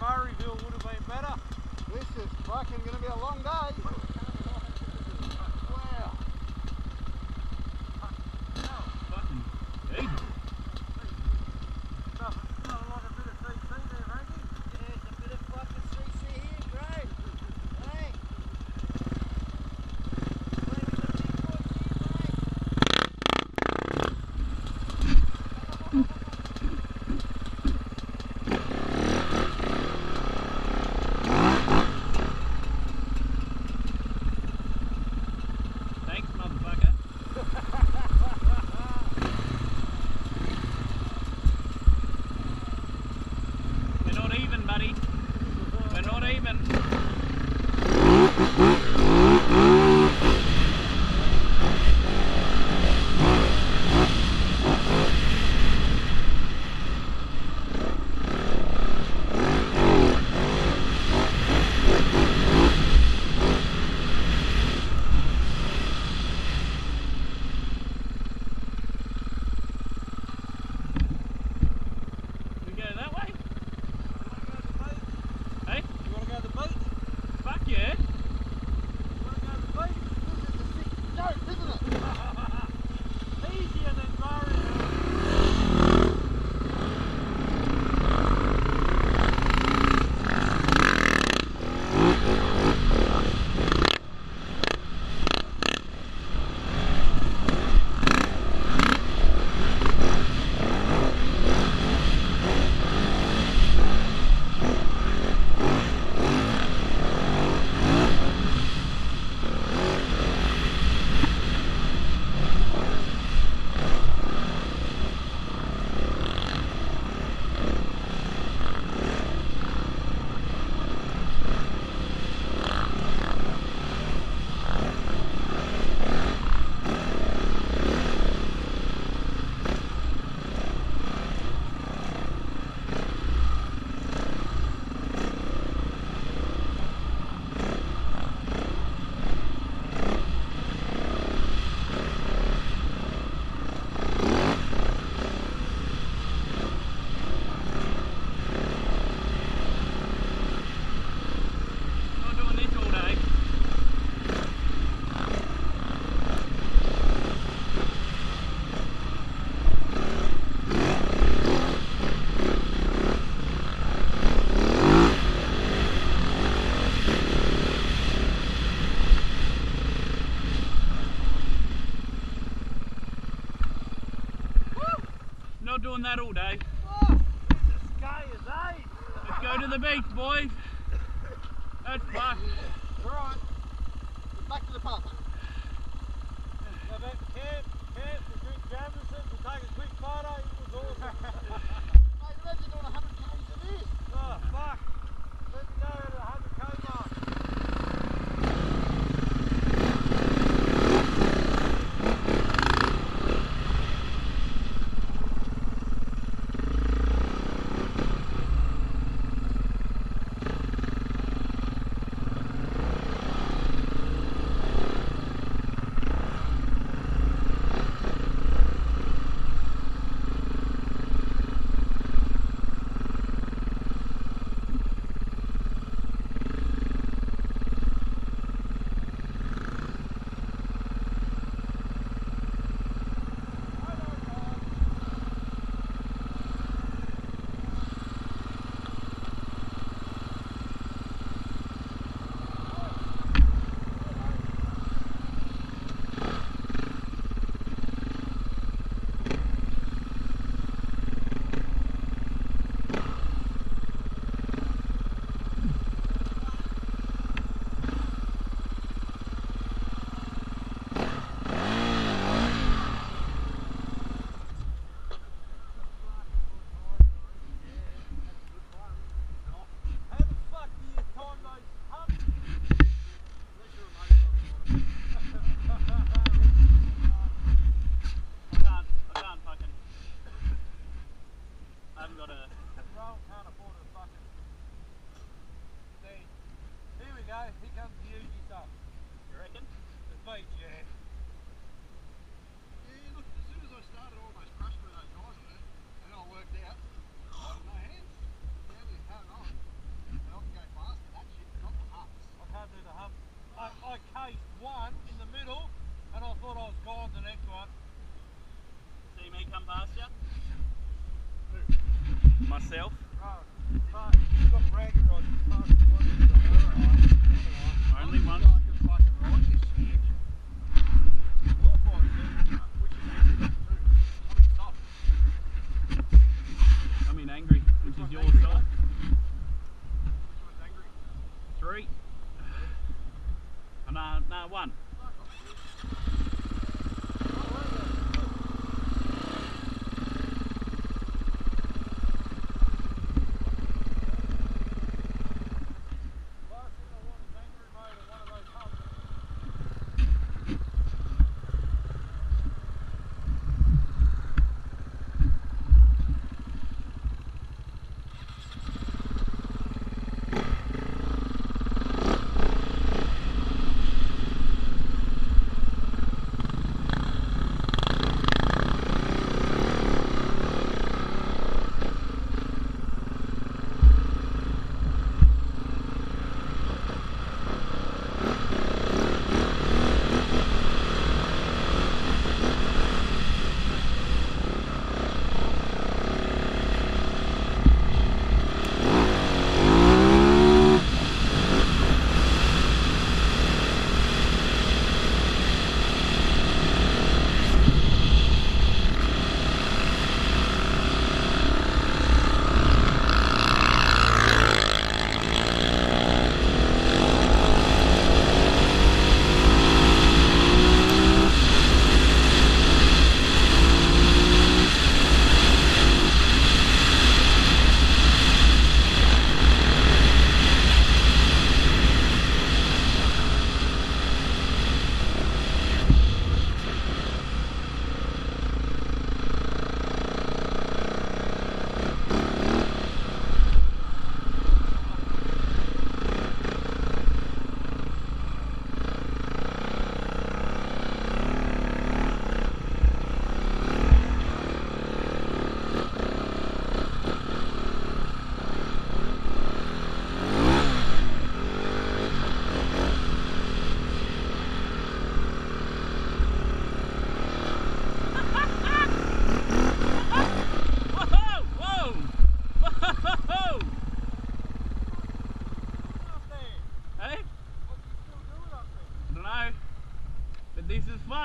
Murrayville would have been better. This is fucking gonna be a long day. Day. Sky. Let's go to the beach, boys. That's fucked. Alright. Back to the pub. Go back to camp. Camp. We drink Jameson. We'll take a quick photo. It was awesome. Mate, imagine doing 100 k's of this. oh, fuck. Let me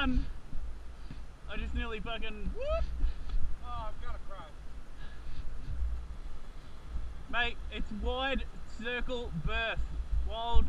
one. I just nearly fucking. Whoop. Oh, I've got to cry. Mate, it's wide circle berth. Wild